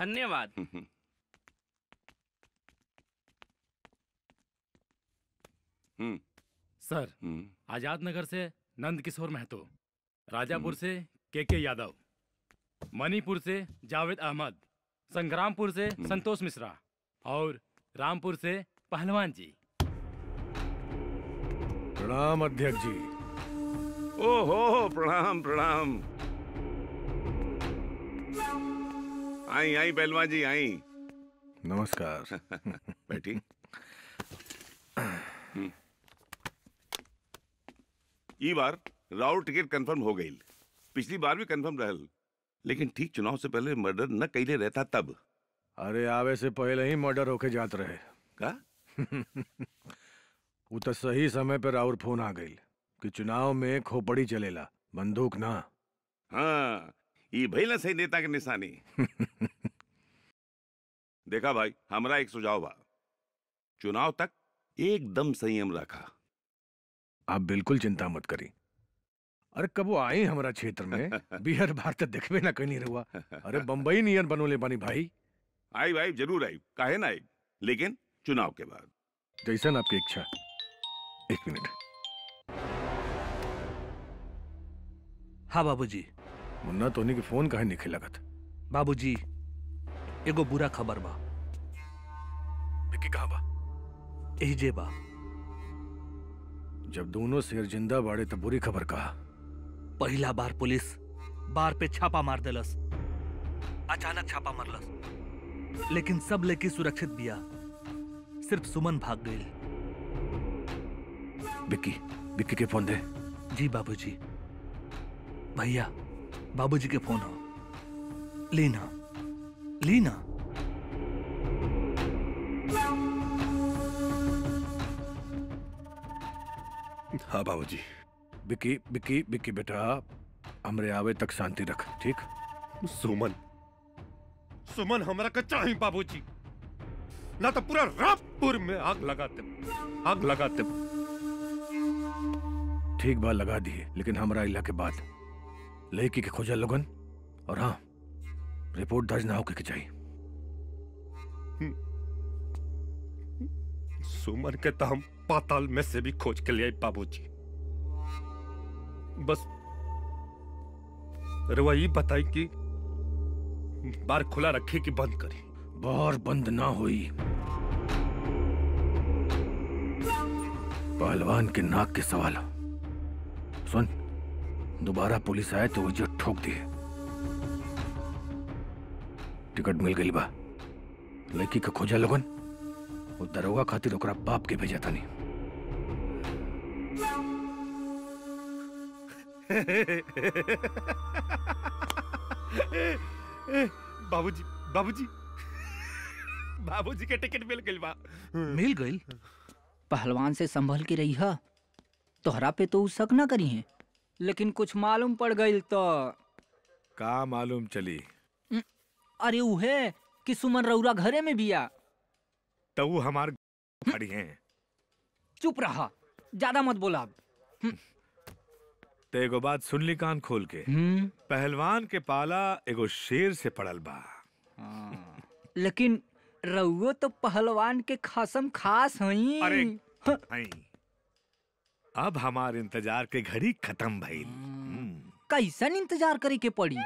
धन्यवाद। हम्म। सर हम्म। आज़ाद नगर से नंद किशोर महतो राजापुर से के के यादव मणिपुर से जावेद अहमद संग्रामपुर से संतोष मिश्रा और रामपुर से पहलवान जी। प्रणाम अध्यक्ष जी। ओहो प्रणाम प्रणाम। आई आई पहलवान जी आई। नमस्कार। बैठी। हम्म। ई बार राउर टिकट कंफर्म हो गई। पिछली बार भी कंफर्म रहल लेकिन ठीक चुनाव से पहले मर्डर न कैले रहता तब। अरे आवे से पहले ही मर्डर होके जात रहे। का? वो तो सही समय पर राउर फ़ोन आ गई कि चुनाव में खोपड़ी चलेला बंदूक ना। हाँ ये भइल ना सही नेता के निशानी। देखा भाई हमरा एक सुझाव बा। चुनाव तक एकदम संयम रखा। आप बिल्कुल चिंता मत करी अरे कब वो आई हमारा क्षेत्र में? बिहार बार तो देखबे ना कहीं नहीं रुआ अरे बम्बई नियन बनोले बानी भाई। आई भाई ज़रूर आई। काहे ना आई? लेकिन चुनाव के बाद। जैसन आपकी इच्छा। एक मिनट। हाँ बाबूजी। मुन्ना तोनी के फ़ोन काहे निखे लगत। बाबूजी एगो बुरा खबर बा। विक्की कहाँ बा? एहिजे बा। जब दोनों शेर ज़िंदा बाड़े तो बुरी खबर कहा। पहला बार पुलिस बार पे छापा मार देलस अचानक छापा मारलस। लेकिन सब लेके सुरक्षित बिया सिर्फ़ सुमन भाग गई विक्की विक्की के फ़ोन दे। जी बाबूजी। भैया बाबूजी के फ़ोन हो। लीना। लीना। हाँ बाबूजी। बिकी बिकी बिकी बेटा हमरे आवे तक शांति रख ठीक? सुमन। सुमन हमरा का चाही बाबूजी। ना तो पूरा रामपुर में आग लगाते आग लगाते ठीक बात लगा दिए लेकिन हमारा इलाके बाद। लड़की के खोजा लोगन? और हाँ रिपोर्ट दर्ज ना होके के चाहिए। सुमन के तो हम पाताल में से भी खोज के लिए बाबूजी। बस रवा ये बताई कि बार खुला रखे कि बंद करी। बार बंद ना हुई। पहलवान के नाक के सवाल। सुन दोबारा पुलिस आए तो वजह ठोक दिए। टिकट मिल गई बा। लड़की का खोजा लगन। वो दरोगा खातिर ओकरा बाप के भेजा था नहीं बाबूजी बाबूजी। बाबूजी के टिकट मिल गई बा। मिल गई? पहलवान से संभल के रही है। तोहरा पे तो शक ना करी है। लेकिन कुछ मालूम पड़ गई तो। का मालूम चली? अरे उहे कि सुमन रउरा घरे में बिया तो वो हमार खड़ी हैं। चुप रहा ज़्यादा मत बोला ते एगो बात सुन ली कान खोल के। हम्म। पहलवान के पाला एगो शेर से पड़ल बा। लेकिन रउओ तो पहलवान के खसम खास हई। अरे नहीं। अब हमार इंतज़ार के घड़ी खत्म भइल। कैसन इंतज़ार करे के पड़ी?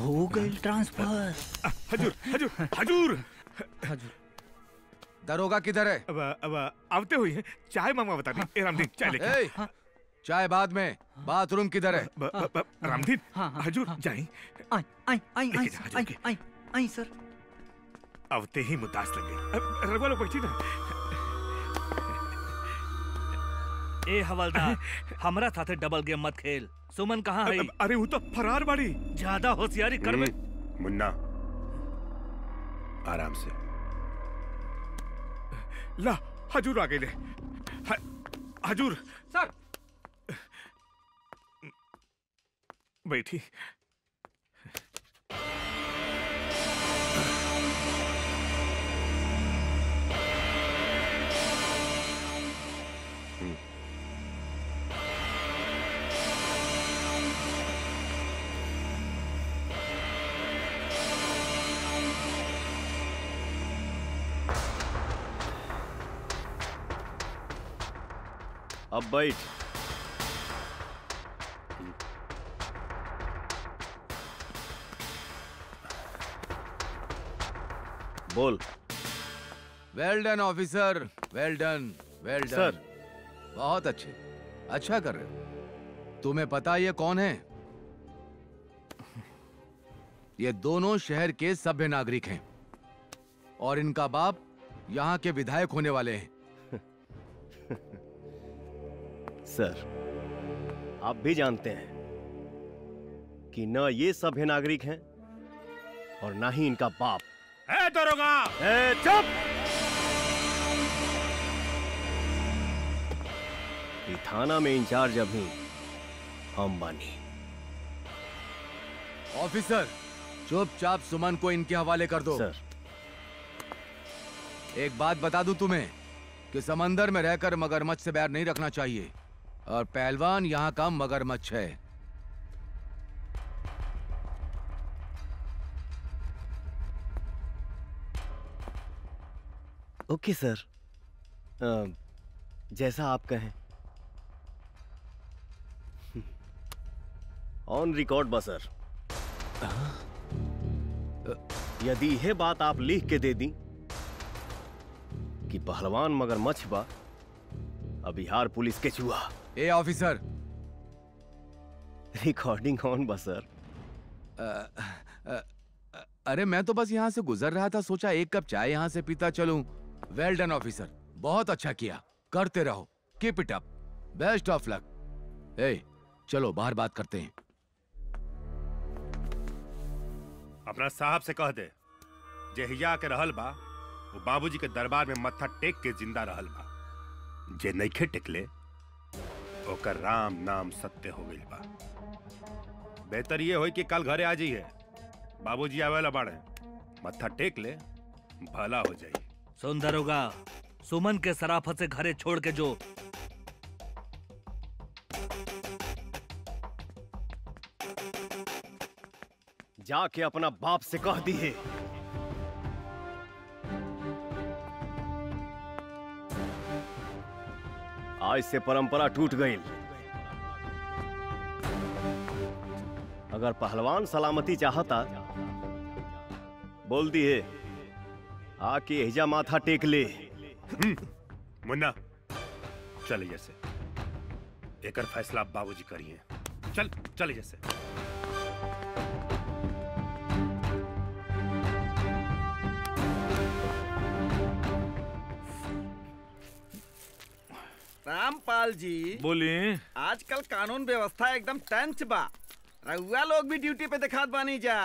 हो। गई ट्रांसफ़र। हजूर हजूर हजूर। दरोगा किधर है? अब अब आवते हुई हैं। चाय मांगवा बता दी। रामदीन चाय लेके। ए, चाय बाद में बाथरूम किधर है? रामदीन हाँ, हाँ, हजूर हाँ। जाई आई आई आई आई आई लेके। आई आई सर। आवते ही मुदास लग गई रघुआ लोग बैठी ना? ए हवलदार हमरा साथे डबल गेम मत खेल। सुमन कहाँ है? अरे वो तो फरार बाड़ी ज़्यादा होशियारी कर में मुन्ना। आराम से। ला हजूर आ गए ले हजूर। सर बैठी। अब बैठ। बोल। Well done officer well done well done sir. बहुत अच्छे। अच्छा कर रहे हो। तुम्हें पता ये कौन है? ये दोनों शहर के सभ्य नागरिक हैं। और इनका बाप यहाँ के विधायक होने वाले हैं। सर आप भी जानते हैं कि न ये सभ्य नागरिक हैं और ना ही इनका बाप। है दरोगा ए, चुप थाना में इंचार्ज अभी हम बानी ऑफिसर चुपचाप सुमन को इनके हवाले कर दो। सर। एक बात बता दूँ तुम्हें कि समंदर में रहकर मगरमच्छ से बैर नहीं रखना चाहिए। और पहलवान यहाँ का मगरमच्छ है। Okay sir. जैसा आप कहें। ऑन रिकॉर्ड बा सर। यदि यह बात आप लिख के दे दी कि पहलवान मगरमच्छ बा अब बिहार पुलिस के चूहा ए ऑफिसर। रिकॉर्डिंग ऑन बा सर। अरे मैं तो बस यहाँ से गुजर रहा था सोचा एक कप चाय यहाँ से पीता चलूँ। वेल डन ऑफिसर बहुत अच्छा किया। करते रहो। Keep it up best of luck ए चलो, बाहर बात करते हैं। अपना साहब से कह दे। जे हिया के रहल बा, वो बाबूजी के दरबार में मत्था टेक के ज़िंदा रहल बा। जे नइखे टेकले, ओकर राम नाम सत्य हो गई बा। बेहतर ये हो कि कल घरे आ जाइए बाबूजी आवेला बाड़े। मत्था टेक ले, भला हो जाई सुन दरोगा सुमन के सराफत से घरे छोड़ के जो। जाके अपना बाप से कह दी है आज से परंपरा टूट गई। अगर पहलवान सलामती चाहता, बोल दी है आके एहजा माथा टेक ले। मुन्ना चल जैसे एकर फैसला बाबूजी करिए। चल चल जैसे रामपाल जी बोलिए आजकल कानून व्यवस्था एकदम टंच बा। रउआ लोग भी ड्यूटी पे दिखात बानी जा।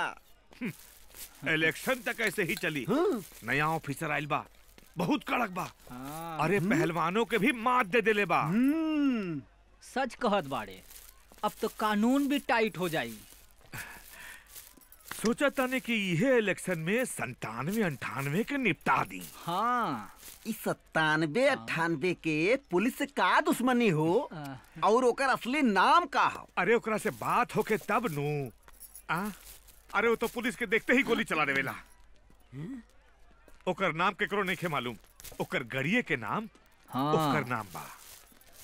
इलेक्शन तक ऐसे ही चली। नया ऑफिसर आइल बा। बहुत कड़क बा। अरे पहलवानों के भी मात दे देले बा। सच कहत बाड़े अब तो कानून भी टाइट हो जाई। सोचा ताने कि यह इलेक्शन में संतानवे अंठानवे के निपटा दी। हाँ। इस सत्तानवे अट्ठानवे के पुलिस से का दुश्मनी हो। और ओकर असली नाम का हो। अरे ओकरा से बात होके तब नू। आ? अरे वो तो पुलिस के देखते ही गोली चला देवेला। ओकर नाम केकरो नहीं खे मालूम। ओकर गड़िए के नाम हाँ। ओकर नाम बा।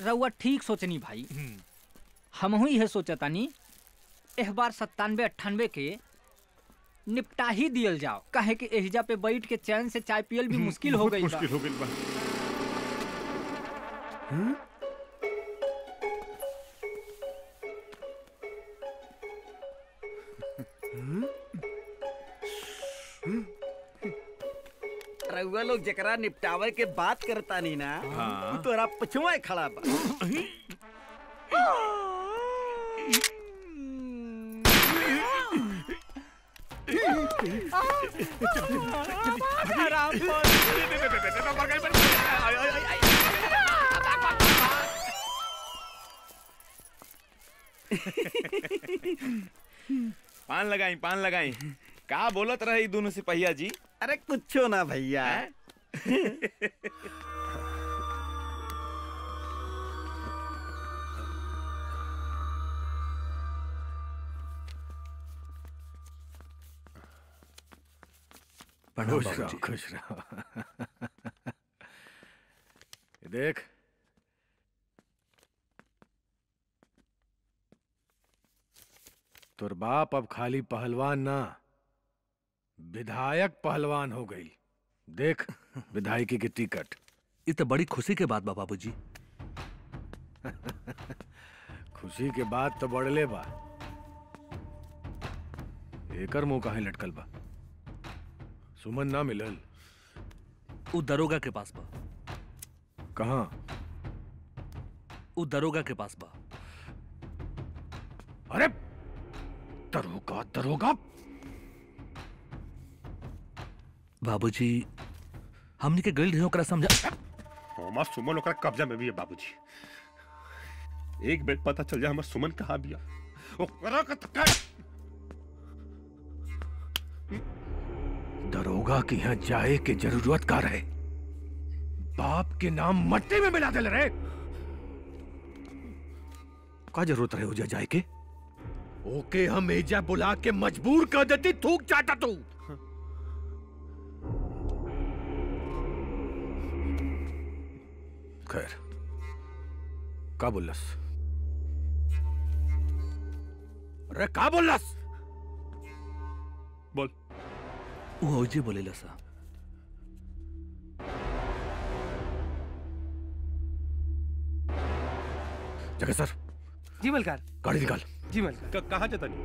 रउआ ठीक सोचनी भाई। हमहू यह सोचतानी एह बार सत्तानवे अट्ठानवे के निपटा ही दियल जाओ। काहे कि एहिजा पे बैठ के चैन से चाय पियल भी मुश्किल हो गई मुश्किल हो गई बा। लोग जकरा निपटावे के बात करता नहीं ना उ तोरा पछुआ खड़ा बा। पान लगाई पान लगाई। का बोलत रहे दोनों सिपहिया जी? अरे कुछो ना भैया। खुश रहो खुश रहो। देख। तुर बाप अब खाली पहलवान ना विधायक पहलवान हो गई। देख विधायकी की टिकट ये तो बड़ी खुशी के बात बा बाबूजी खुशी के बाद तो बढ़ले बा। एकर मुँह काहे लटकल बा। सुमन ना मिलल। उ दरोगा के पास बा। कहाँ? दरोगा के पास बा। अरे दरोगा दरोगा। बाबूजी हमनी के गइल रहे ओकरा समझा। हमार सुमन ओकरा कब्जा में भी है बाबूजी। एक बेर पता चल जाए हमार सुमन कहाँ बिया ओकरा का तो का- दरोगा के यहाँ जाए के ज़रूरत का रहे। बाप के नाम मट्टी में मिला दिल रहे का ज़रूरत रहे उजा जाए के? ओके हम एजा बुला के मजबूर कर देती थूक चाटा तू। खैर का बोलस अरे का बोलस बोल। उ ओजे बोलेला सा। जगह सर। जी मलकार गाड़ी निकाल। जी मलकार कहाँ जाता नहीं?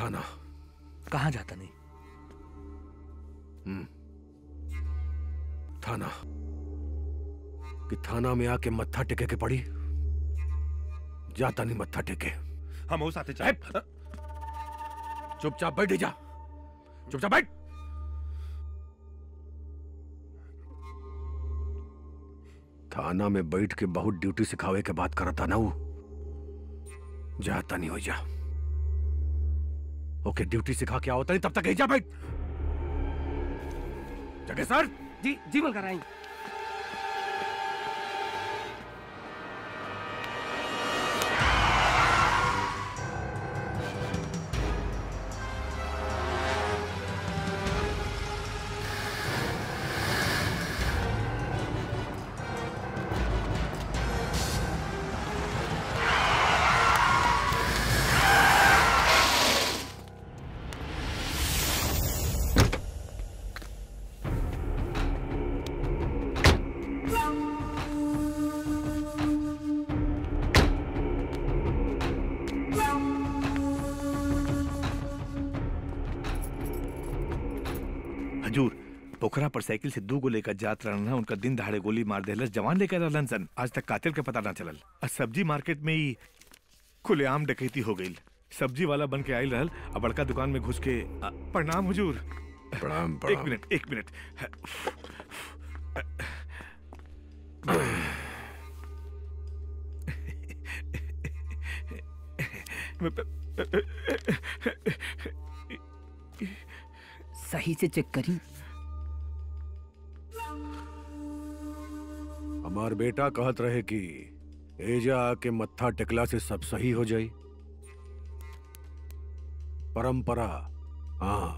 थाना। कहाँ जाता नहीं? हम्म। थाना। कि थाना में आके मत्था टेके के पड़ी? जाता नहीं मत्था टेके। हम हो साथे चाहे चुपचाप बैठ जा। चुपचाप बैठ। थाना में बैठ के बहुत ड्यूटी सिखावे के बात करता ना वो जाता नहीं हो जा। ओके ड्यूटी सिखा के आओ नहीं तब तक ही जा बैठ। जगह सर! जी जी मलकार आई। हजूर पोखरा पर साइकिल से दू गो लेकर जात रहना उनका दिन दहाड़े गोली मार देलस जवान लेकर रहलन सन आज तक कातिल के पता ना चलल। आ सब्ज़ी मार्केट में ही खुलेआम डकैती हो गई। सब्ज़ी वाला बन के आयल रहल आ बड़का दुकान में घुस के प्रणाम हुजूर। प्रणाम एक मिनट एक मिनट। सही से चेक करी। हमार बेटा कहत रहे कि एजा आके मत्था टेकला से सब सही हो जाई। परंपरा हाँ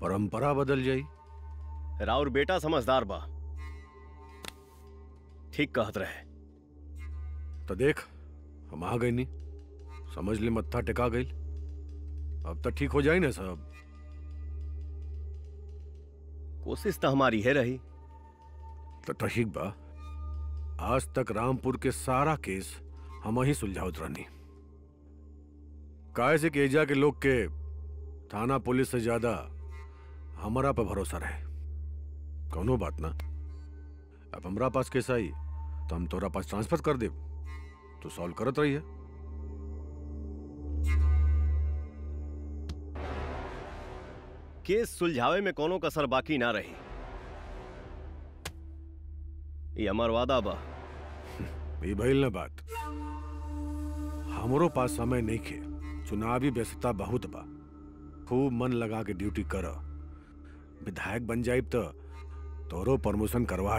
परंपरा बदल जाई। राउर बेटा समझदार बा। ठीक कहत रहे। तो देख हम आ गई नहीं समझ ले मत्था टेका गई अब तो ठीक हो जाए ना सब। कोशिश तो हमारी है रही। तो ठीक बा। आज तक रामपुर के सारा केस हम ही सुलझावत रहनी। काहे से एजा के लोग के थाना पुलिस से ज़्यादा हमारा पर भरोसा रहे। कौनो बात ना। अब हमारा पास केस आई तो हम तोरा पास ट्रांसफ़र कर दे तो सॉल्व करत रही है केस सुलझावे में कोनो कसर बाकी ना रही। ये हमार वादा बा। ई ना बात। हमरो पास समय नहीं खे। चुनावी व्यस्तता बहुत बा। खूब मन लगा के ड्यूटी कर। विधायक बन जाइब तो तोरो प्रमोशन करवा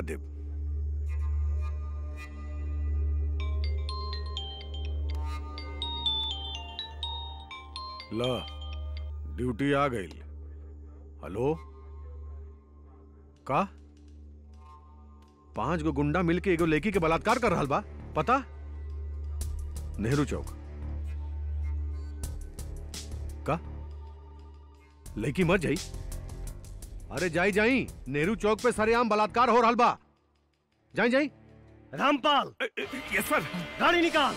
ल, ड्यूटी आ गई हेलो? का? पाँच गो गुंडा मिलके एगो लेकी के बलात्कार कर रहा बा पता? नेहरू चौक। का? लेकी मर जाई? अरे जाई जाई नेहरू चौक पे सरेआम बलात्कार हो रहा बा। जाई जाई। रामपाल। Yes sir. गाड़ी निकाल।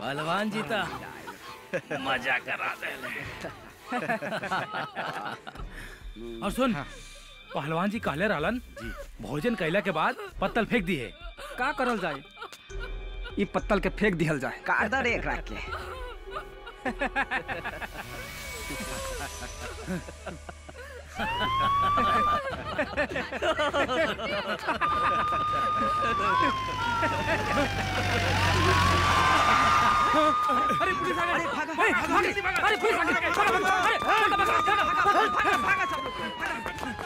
पहलवान जीता मज़ा करा दे और सुन पहलवान जी कहले रहलन भोजन कैला के बाद पत्तल फेंक दिए। का करल जाए? ई पत्तल के फेंक दिहल जाए। कादर एक रख के अरे पुलिस आ गई भागा भागा भागा अरे पुलिस आ गई भागा भागा अरे भागा भागा भागा भागा भागा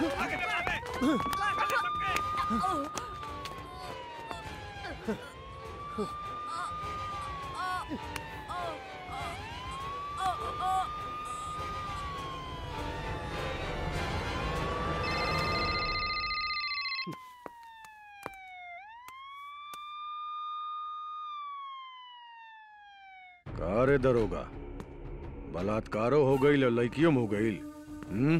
का रे दरोगा बलात्कारो हो गई लड़कियों हो गई। हम्म?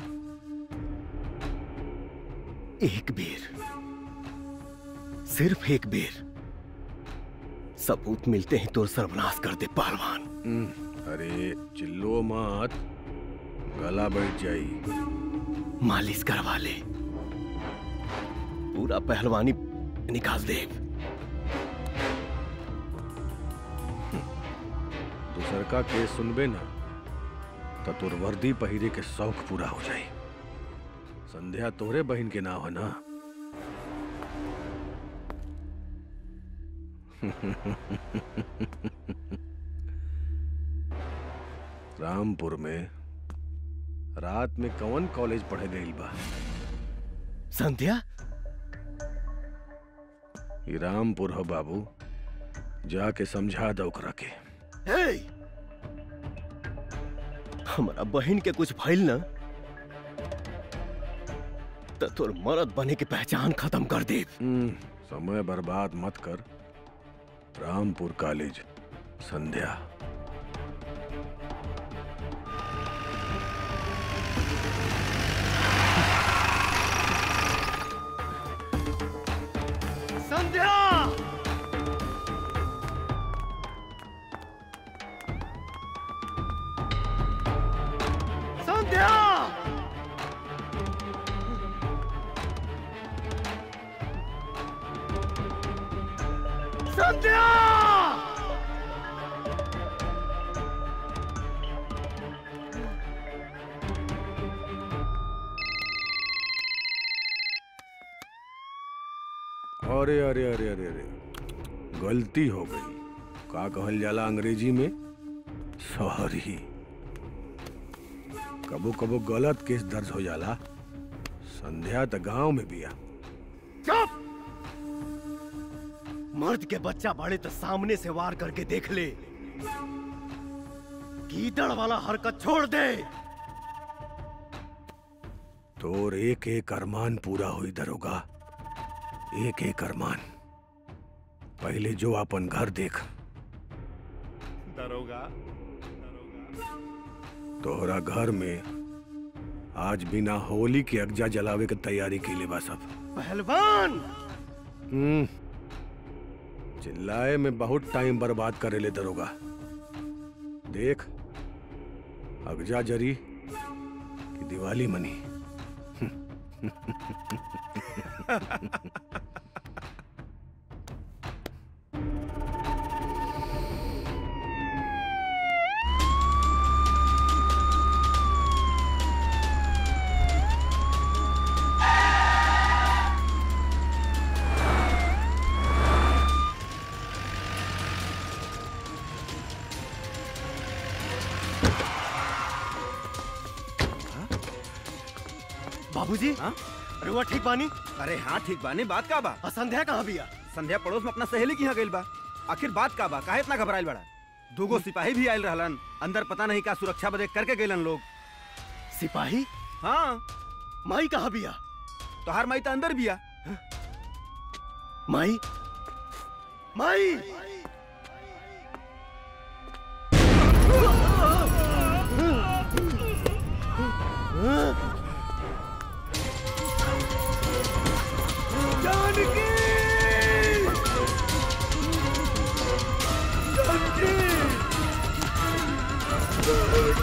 एक बेर। सिर्फ़ एक बेर। सबूत मिलते हैं तो सर्वनाश कर दे पहलवान हम्म, अरे चिल्लो मत। गला बैठ जाई। मालिश करवा ले। पूरा पहलवानी निकाल दे। दूसर का केस सुनबे ना। तो तोर वर्दी पहिरे के शौक पूरा हो जाई संध्या तोरे बहन के नाव है ना। रामपुर में रात में कौन कॉलेज पढ़े गई बा? संध्या? रामपुर हो बाबू जाके समझा दो के। हे! हमारा बहन के कुछ भइल ना तो तोर मर्द बने की पहचान खत्म कर दे हम्म, समय बर्बाद मत कर। रामपुर कॉलेज संध्या। संध्या! गलती हो गई। का कहल जाला अंग्रेज़ी में? सॉरी। कबो कबो गलत केस दर्ज हो जाला। संध्या तो गाँव में बिया। चुप! मर्द के बच्चा बड़े तो सामने से वार करके देख ले। कीदड़ वाला हरकत छोड़ दे। तोर एक एक अरमान पूरा हुई दरोगा एक एक अरमान। पहले जो अपन घर देख। दरोगा। तोहरा घर में आज बिना होली के अगजा जलावे के तैयारी के लिए बा सब। पहलवान! हम्म, चिल्लाए में बहुत टाइम बर्बाद करे ले दरोगा। देख अगजा जरी कि दिवाली मनी। बाबूजी। हाँ? रुआ ठीक बानी। अरे हाँ ठीक बानी। बात का बा? संध्या कहाँ बिया संध्या पड़ोस में अपना सहेली की यहाँ गइल बा। आखिर बात का बा? काहे इतना घबराइल बड़ा? दूगो सिपाही भी आयल रहलन। अंदर पता नहीं का सुरक्षा बदे करके गइलन लोग। सिपाही? हाँ। माई कहाँ बिया तोहार माई तो अंदर बिया। माई? माई?